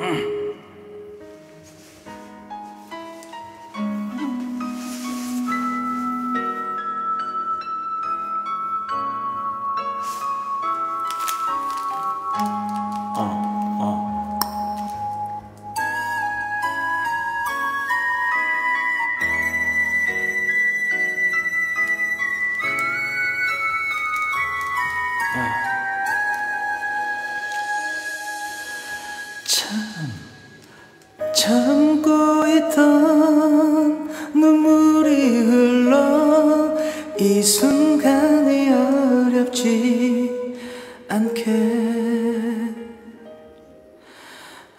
Huh. 참고 있던 눈물이 흘러 이 순간이 어렵지 않게.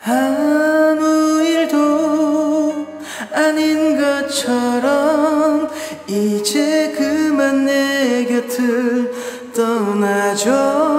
아무 일도 아닌 것처럼 이제 그만 내 곁을 떠나줘.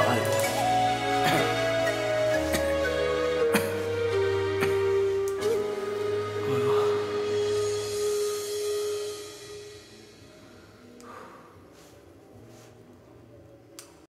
はい。